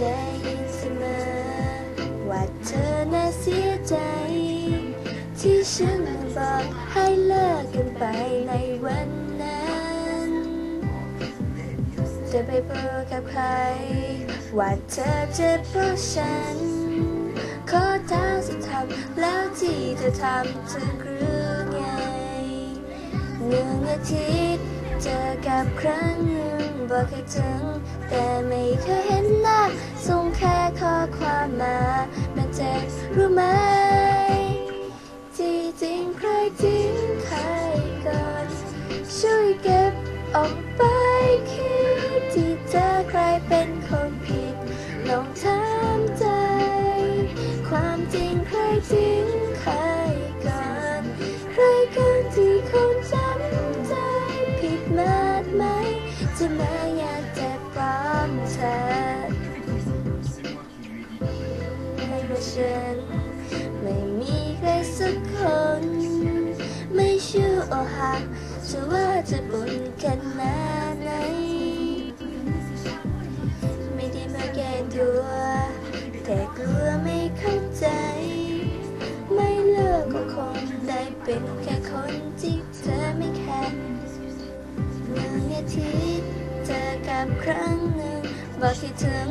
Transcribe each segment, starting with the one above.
ได้ยินเสมอว่าเธอน่าเสียใจ ที่ฉันบอกให้เลิกกันไปในวันนั้นจะไปบอกกับใคร ว่าเธอเจ็บเพราะฉัน ขอท้าสักทำแล้วที่เธอทำถึงหรือไงหนึ่งอาทิตย์ เจอกับครั้งหนึ่งบอกให้ถึง แต่ไม่เคยเห็นหน้าส่งแค่ข้อความมามันเจ็บรู้ไหมที่จริงใครทิ้งใครก่อนช่วยเก็บออกไปคิด จะมาอยากจะปลอมเธอให้ว่าฉันไม่มีใครสักคน ไม่เชื่อโอหักจะว่าจะบุญกันมาไหน ไม่ได้มาแก้ตัว แต่กลัวไม่เข้าใจ ไม่เลิกก็คงได้เป็นแค่คนที่เธอ บครั้งหนึ่งบอกคิดถึง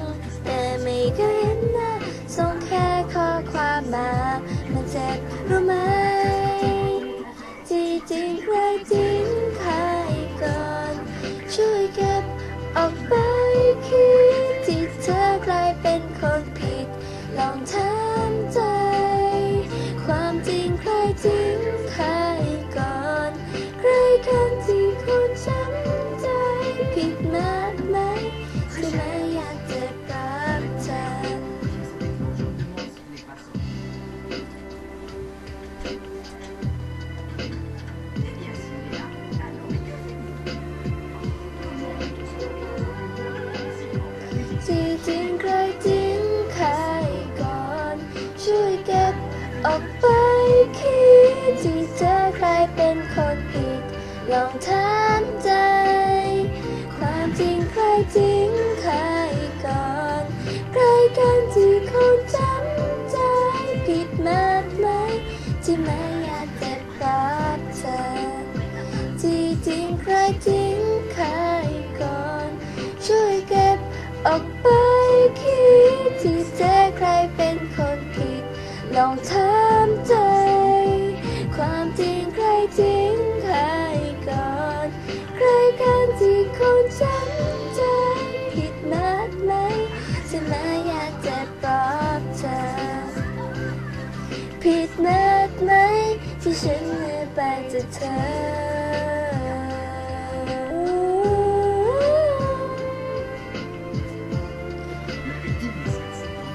ออกไปคิดที่เธอใครเป็นคนผิด ลองถามใจ ความจริงใครทิ้งใครก่อนใครกันที่คนจำใจผิดมากไหมที่ไม่อยากจะปรับเธอ ที่จริงใครทิ้งใครก่อน ช่วยเก็บออกไปคิดที่เธอใครเป็นคนผิด ลองถาม ใครทิ้งใครก่อน ใครกันที่คนจำใจผิดมากไหมจะมาอยากจะปลอบเธอ ผิดมากไหมที่ฉันเลือกไปจากเธอ